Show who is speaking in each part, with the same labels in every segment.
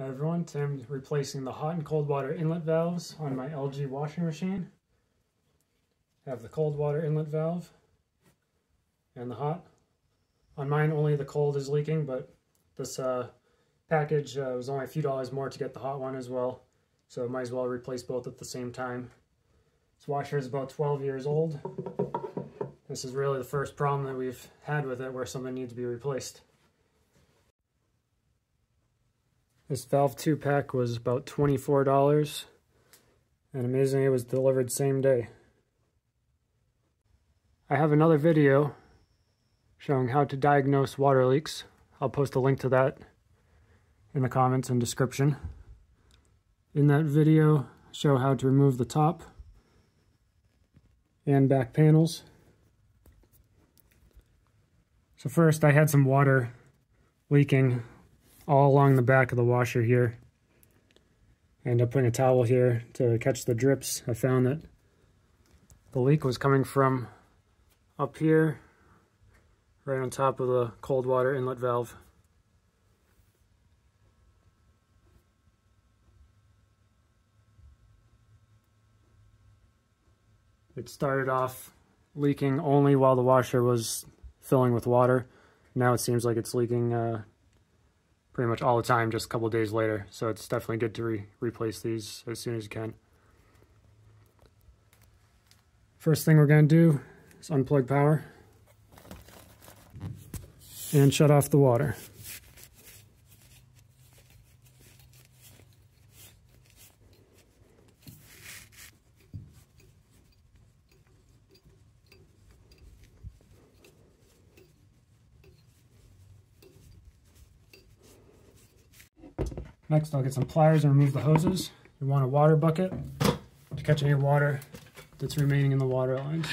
Speaker 1: Hi everyone, Tim replacing the hot and cold water inlet valves on my LG washing machine. I have the cold water inlet valve and the hot. On mine only the cold is leaking, but this uh, package uh, was only a few dollars more to get the hot one as well. So might as well replace both at the same time. This washer is about 12 years old. This is really the first problem that we've had with it where something needs to be replaced. This valve 2 pack was about $24 and amazingly it was delivered same day. I have another video showing how to diagnose water leaks. I'll post a link to that in the comments and description. In that video, show how to remove the top and back panels. So first I had some water leaking all along the back of the washer here. And I ended up putting a towel here to catch the drips. I found that the leak was coming from up here, right on top of the cold water inlet valve. It started off leaking only while the washer was filling with water. Now it seems like it's leaking uh, pretty much all the time just a couple days later. So it's definitely good to re replace these as soon as you can. First thing we're going to do is unplug power and shut off the water. Next, I'll get some pliers and remove the hoses. You want a water bucket to catch any water that's remaining in the water lines.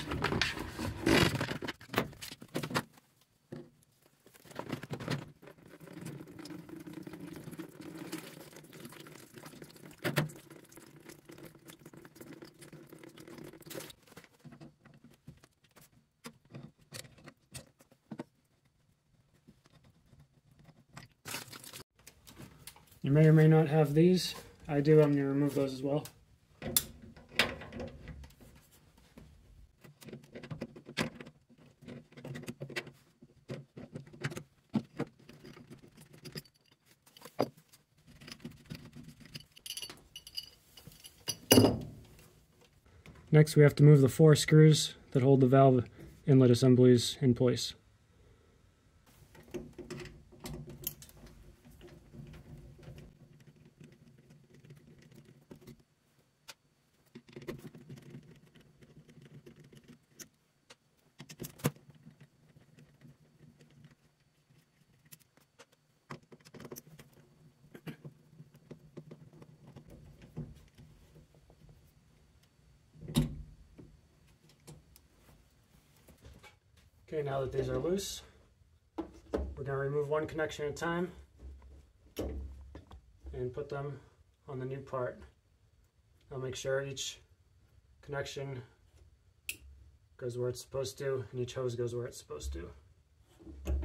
Speaker 1: You may or may not have these. I do, I'm to remove those as well. Next we have to move the four screws that hold the valve inlet assemblies in place. Okay, now that these are loose, we're going to remove one connection at a time and put them on the new part. I'll make sure each connection goes where it's supposed to and each hose goes where it's supposed to.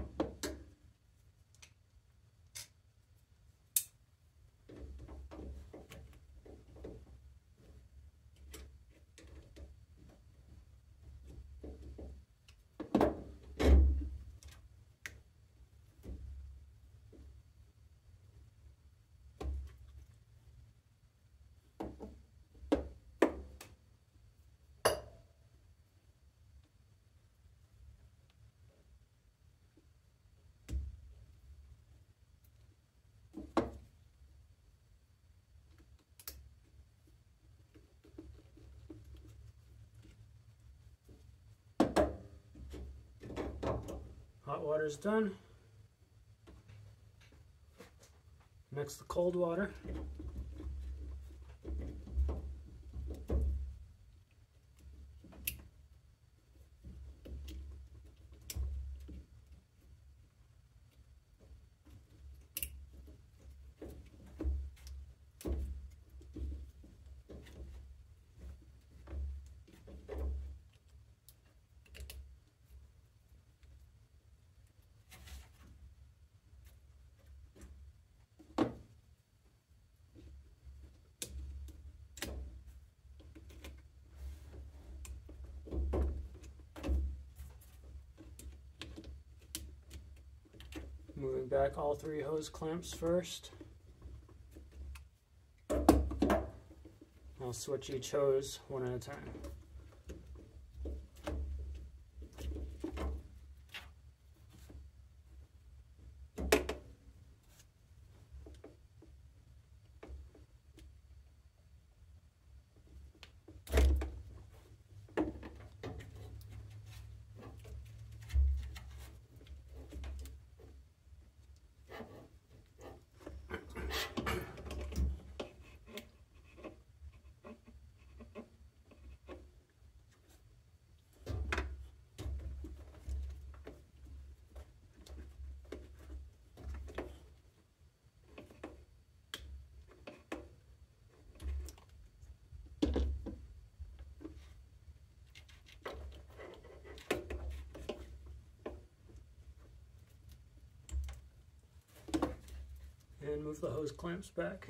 Speaker 1: Hot water is done. Next the cold water. Moving back all three hose clamps first. I'll switch each hose one at a time. And move the hose clamps back.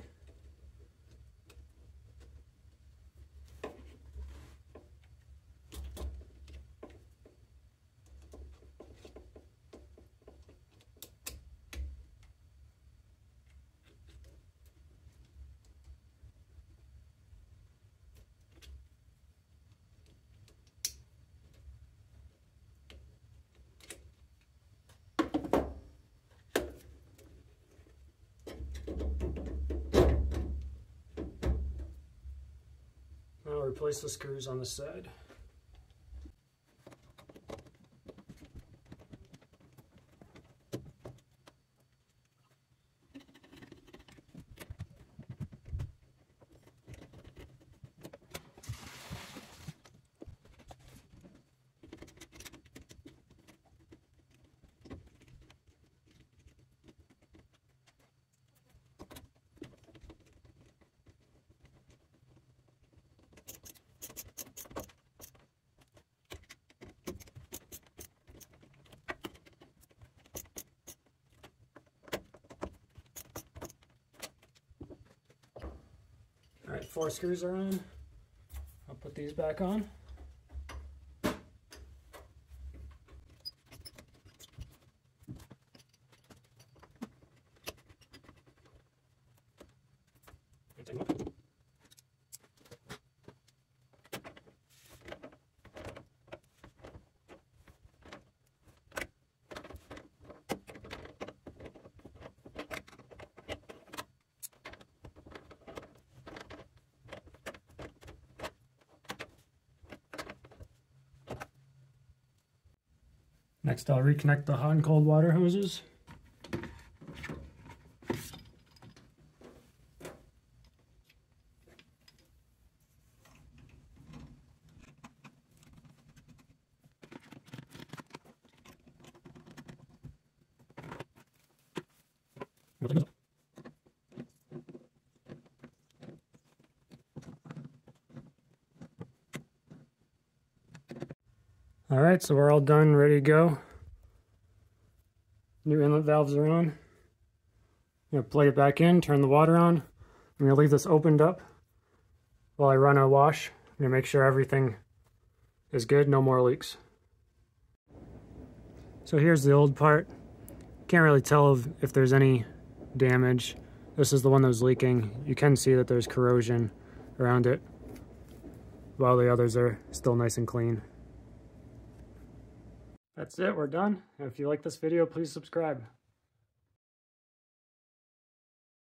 Speaker 1: I'll replace the screws on the side. Four screws are on. I'll put these back on. Next I'll reconnect the hot and cold water hoses. All right, so we're all done, ready to go. New inlet valves are on. I'm gonna plug it back in, turn the water on. I'm gonna leave this opened up while I run a wash. I'm gonna make sure everything is good, no more leaks. So here's the old part. Can't really tell if, if there's any damage. This is the one that was leaking. You can see that there's corrosion around it, while the others are still nice and clean. That's it, we're done. If you like this video, please subscribe.